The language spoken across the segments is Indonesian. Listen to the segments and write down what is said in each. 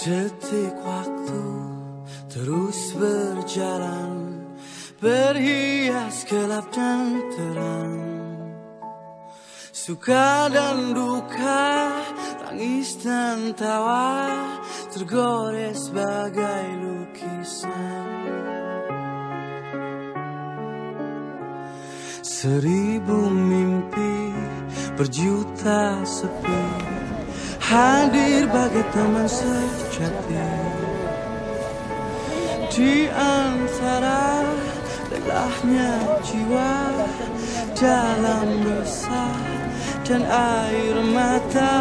Detik waktu terus berjalan Berhias gelap dan terang. Suka dan duka, tangis dan tawa Tergores bagai lukisan. Seribu mimpi berjuta sepi Hadir bagai teman sejati. Di antara lelahnya jiwa Dalam resah dan air mata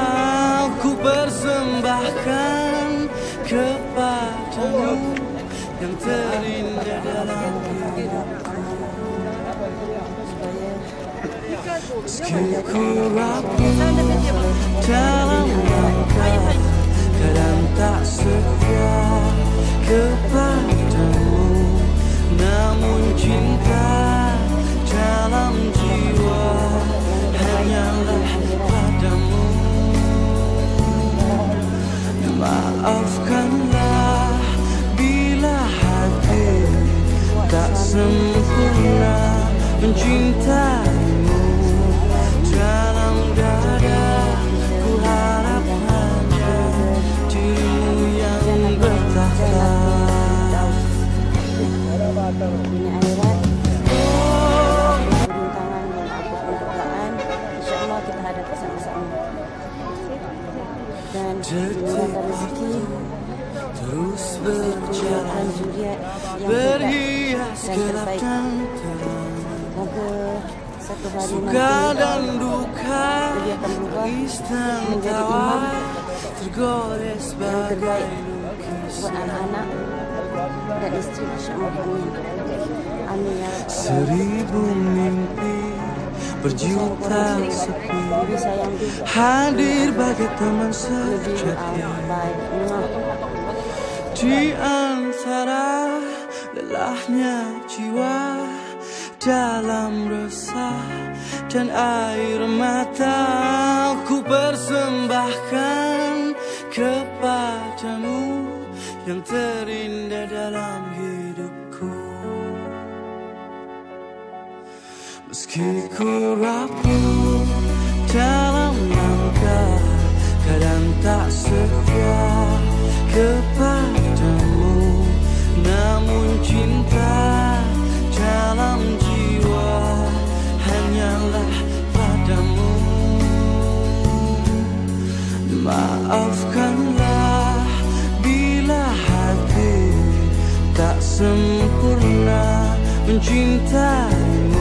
Ku persembahkan kepadamu Yang terindah dalam hidupku. Meski ku rapuh mencintaimu. Dalam dada ku harap hanya dirimu yang bertahta. Dunia akhirat rintangan dan apa pun cobaan insya Allah kita hadapi sama-sama dan dimudahkan rezeki terus berjalan berhias gelap terbaik. dan terang. moga hari Suka nanti dan duka beliau akan berubah menjadi tawa imam Tergores yang bagai terbaik buat anak-anak dan istri insya Allah amin. Ya. Seribu mimpi berjuta sepi Hadir bagai teman sejati. baik. Muah. Di antara lelahnya jiwa Dalam resah dan air mata Ku persembahkan kepadamu Yang terindah dalam hidupku. Meski ku rapuh dalam langkah Kadang tak setia Hanyalah padamu. Maafkanlah bila hati tak sempurna mencintaimu